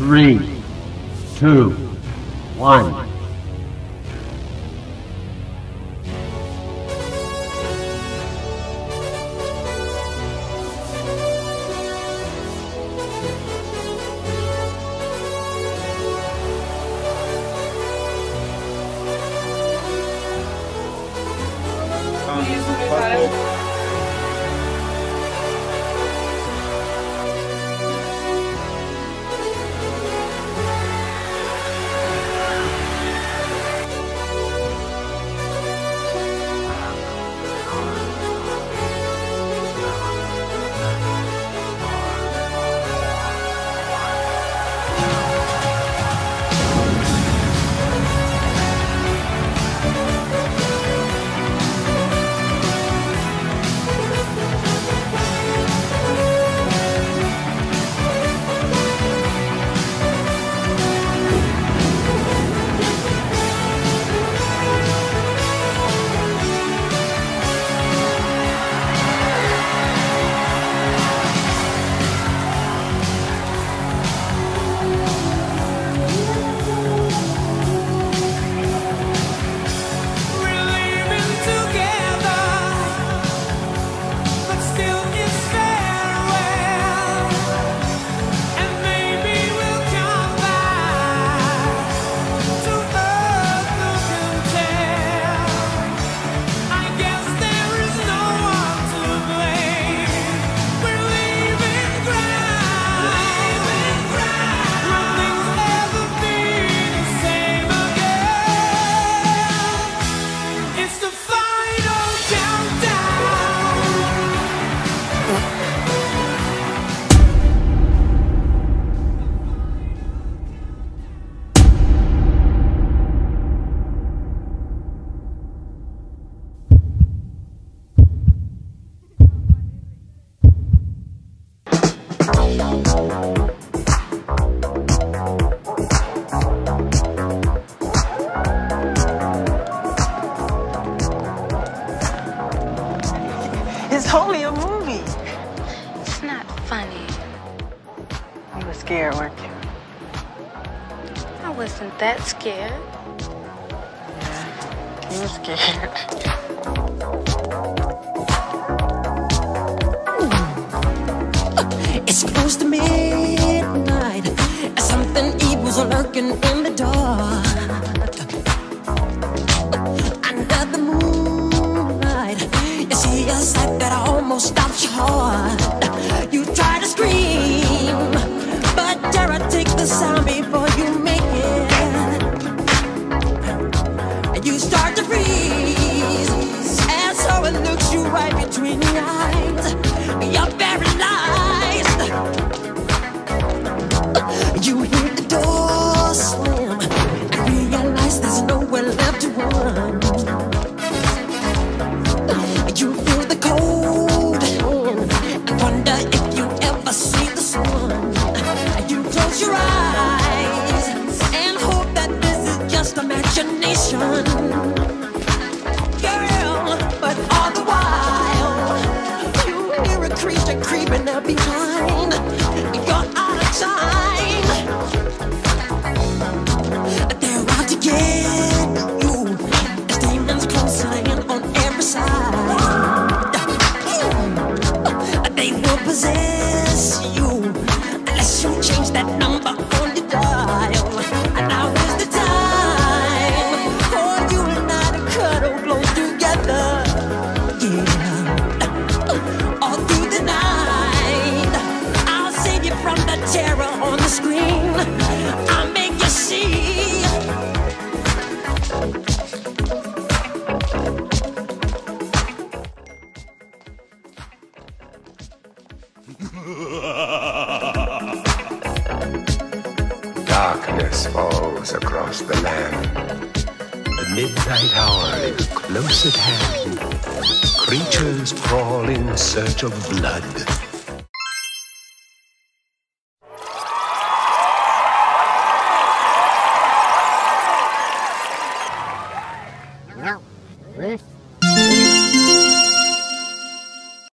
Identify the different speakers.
Speaker 1: three, two, one.
Speaker 2: It's only a movie.
Speaker 3: It's not funny.
Speaker 2: You were scared, weren't you?
Speaker 3: I wasn't that scared.
Speaker 2: Yeah, you were scared.
Speaker 4: It's close to midnight. Something evil's lurking in the dark. Under the moonlight, you see a sight that almost stops your heart. You try to scream, but terror takes the sound before you make it. And you start to freeze, and so it looks you right between the eyes. You're paralyzed. Up behind.
Speaker 5: Darkness falls across the land. The midnight hour is close at hand. Creatures crawl in search of blood.